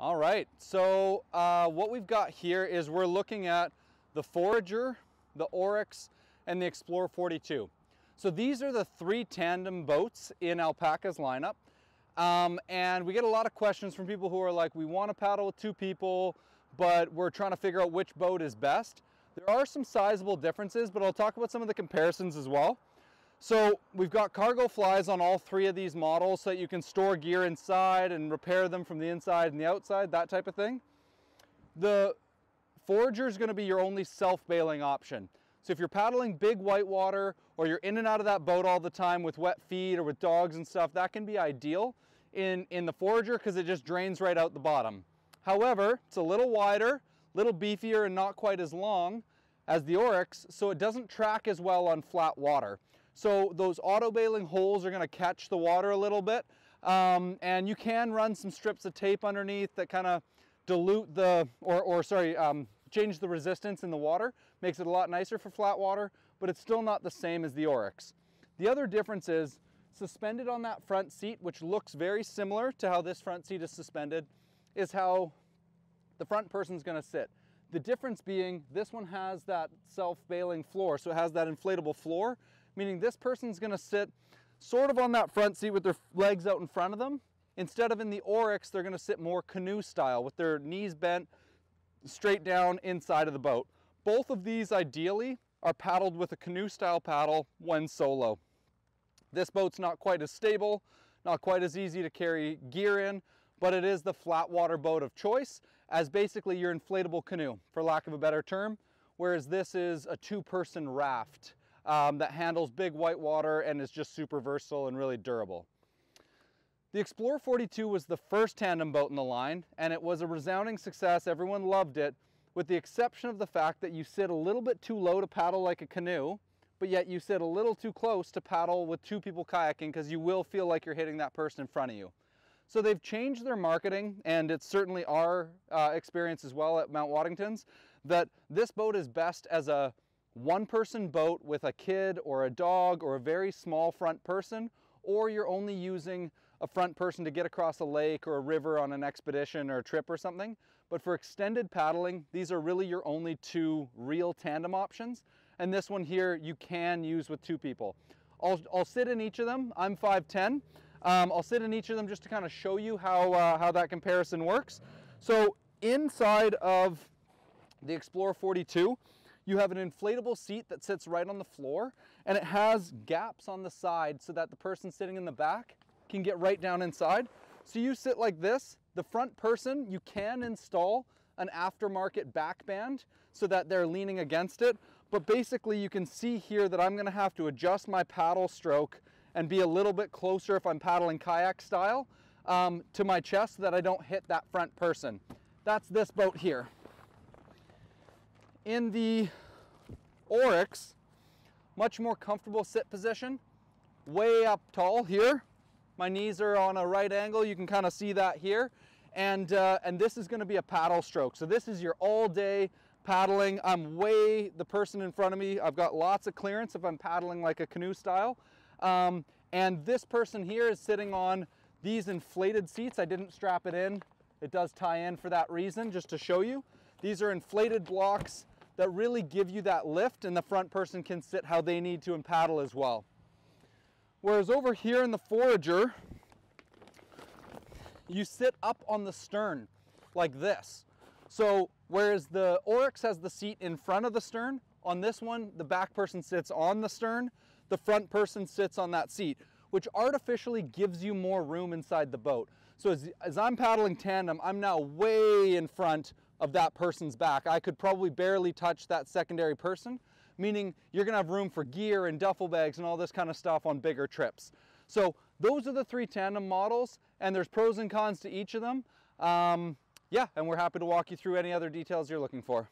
All right, so uh, what we've got here is we're looking at the Forager, the Oryx, and the Explorer 42. So these are the three tandem boats in Alpacka's lineup. Um, and we get a lot of questions from people who are like, we want to paddle with two people, but we're trying to figure out which boat is best. There are some sizable differences, but I'll talk about some of the comparisons as well. So we've got cargo flies on all three of these models so that you can store gear inside and repair them from the inside and the outside, that type of thing. The Forager is going to be your only self-bailing option. So if you're paddling big whitewater or you're in and out of that boat all the time with wet feet or with dogs and stuff, that can be ideal in, in the Forager because it just drains right out the bottom. However, it's a little wider, little beefier and not quite as long as the Oryx, so it doesn't track as well on flat water. So those auto bailing holes are gonna catch the water a little bit. Um, and you can run some strips of tape underneath that kind of dilute the, or, or sorry, um, change the resistance in the water, makes it a lot nicer for flat water, but it's still not the same as the Oryx. The other difference is suspended on that front seat, which looks very similar to how this front seat is suspended, is how the front person's gonna sit. The difference being this one has that self-bailing floor, so it has that inflatable floor, meaning this person's gonna sit sort of on that front seat with their legs out in front of them. Instead of in the Oryx, they're gonna sit more canoe style with their knees bent, straight down inside of the boat. Both of these ideally are paddled with a canoe style paddle when solo. This boat's not quite as stable, not quite as easy to carry gear in, but it is the flat water boat of choice as basically your inflatable canoe, for lack of a better term, whereas this is a two-person raft um, that handles big white water and is just super versatile and really durable. The Explorer 42 was the first tandem boat in the line, and it was a resounding success. Everyone loved it, with the exception of the fact that you sit a little bit too low to paddle like a canoe, but yet you sit a little too close to paddle with two people kayaking because you will feel like you're hitting that person in front of you. So they've changed their marketing, and it's certainly our uh, experience as well at Mount Waddington's, that this boat is best as a one-person boat with a kid or a dog or a very small front person, or you're only using a front person to get across a lake or a river on an expedition or a trip or something. But for extended paddling, these are really your only two real tandem options. And this one here, you can use with two people. I'll, I'll sit in each of them. I'm 5'10". Um, I'll sit in each of them just to kind of show you how, uh, how that comparison works. So inside of the Explorer 42, you have an inflatable seat that sits right on the floor and it has gaps on the side so that the person sitting in the back can get right down inside. So you sit like this, the front person, you can install an aftermarket back band so that they're leaning against it. But basically you can see here that I'm gonna have to adjust my paddle stroke and be a little bit closer if I'm paddling kayak style um, to my chest so that I don't hit that front person. That's this boat here. In the Oryx, much more comfortable sit position, way up tall here. My knees are on a right angle, you can kind of see that here. And, uh, and this is gonna be a paddle stroke. So this is your all day paddling. I'm way the person in front of me. I've got lots of clearance if I'm paddling like a canoe style. Um, and this person here is sitting on these inflated seats. I didn't strap it in. It does tie in for that reason, just to show you. These are inflated blocks that really give you that lift and the front person can sit how they need to and paddle as well. Whereas over here in the Forager, you sit up on the stern like this. So whereas the Oryx has the seat in front of the stern, on this one, the back person sits on the stern, the front person sits on that seat, which artificially gives you more room inside the boat. So as, as I'm paddling tandem, I'm now way in front of that person's back. I could probably barely touch that secondary person, meaning you're gonna have room for gear and duffel bags and all this kind of stuff on bigger trips. So those are the three tandem models and there's pros and cons to each of them. Um, yeah, and we're happy to walk you through any other details you're looking for.